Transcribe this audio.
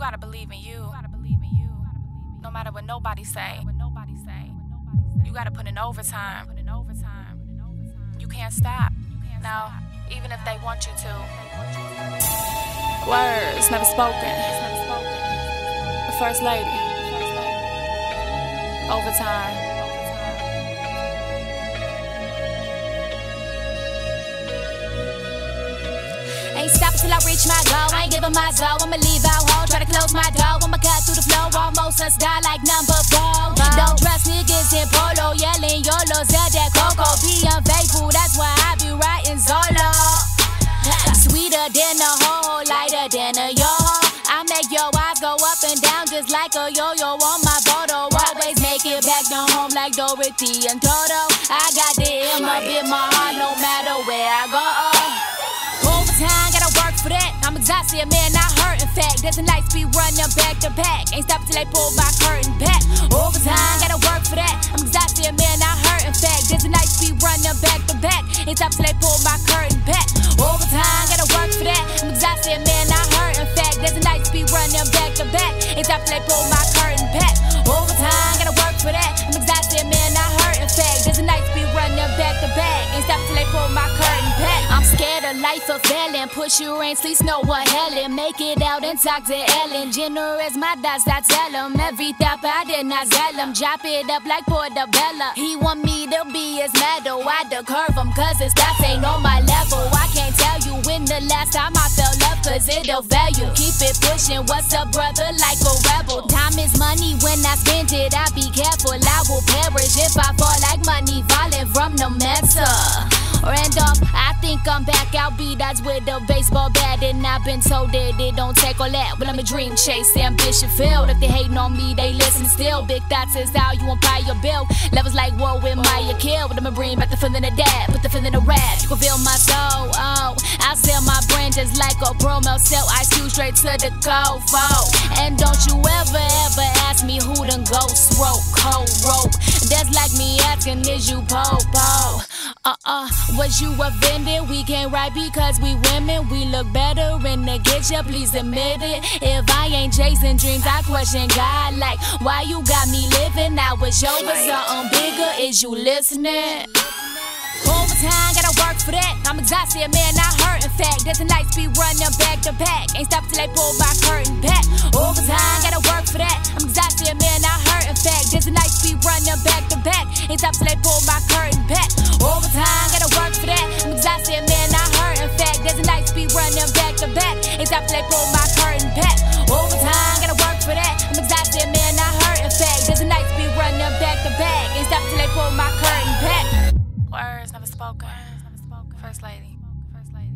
gotta believe in you. No matter what nobody say. You gotta put in overtime. You can't stop. No, even if they want you to. Words never spoken. The first lady. Overtime. Till I reach my goal. I ain't giving my soul. I'ma leave out home. Try to close my door. I'ma cut through the flow. Almost us die like number four. Don't trust niggas in polo. Yelling YOLO. Sell that coco. Be unfaithful. That's why I be writing solo. Sweeter than a hoe. Lighter than a yo. I make your eyes go up and down just like a yo-yo on my photo. Always make it back to home like Dorothy and Toto. I got the M up in my heart no matter where I go time, gotta work for that. I'm exhausted, man, not hurt. In fact, there's a night speed running back to back. Ain't stopping till they pull my curtain back. Overtime, gotta work for that. I'm exhausted, man, not hurt. In fact, there's a night speed running back to back. Ain't stopping till they pull my curtain back. Overtime, gotta work for that. I'm exhausted, man, not hurt. In fact, there's a night speed running back to back. Ain't stopping till they pull my curtain back. Ain't stopping till they pull my curtain back. I'm scared of life of failing. Push you rain, sleep, snow, what hell Make it out and talk to Ellen. Generous, my dots, I tell him. Every thought I did not sell him. Drop it up like Portobello. He want me to be his medal. I the curve him, cause his stats ain't on my level. I can't tell you when the last time I felt love, cause it'll value. Keep it pushing, what's up, brother, like a rebel. Time is money when I spend it, I be careful. I will perish if I fall from the metal. Randolph, I think I'm back out be that's with a baseball bat. And I've been told that it don't take all that. Well, I'm a dream chase, ambition filled. If they hating on me, they listen still. Big thoughts is how you won't pay your bill. Levels like whoa, with my kill. But I'ma bring back the feeling of dad, put the feeling of rap. You can feel my soul, oh. I sell my brand just like a promo. Sell ice cube straight to the cold And don't you ever, ever ask me who done ghost rope, cold rope. That's like me asking, is you po-po? Uh-uh, was you offended? We can't write because we women. We look better in the ya, please admit it. If I ain't chasing dreams, I question God. Like, why you got me living? I was yours, something bigger. Is you listening? Overtime, gotta work for that. I'm exhausted, man, I hurt. In fact, there's a night speed running back to back. Ain't stop till they pull my curtain back. Overtime, gotta work for that. I'm exhausted, man, Ain't stop till they pull my curtain back. Overtime, gotta work for that. I'm exhausted, man, not hurt. In fact, there's a night speed running back to back. Ain't stop till they pull my curtain back. Overtime, gotta work for that. I'm exhausted, man, not hurt. In fact, there's a night speed running back to back. Ain't stop till they pull my curtain back. Words never spoken. First lady. First lady.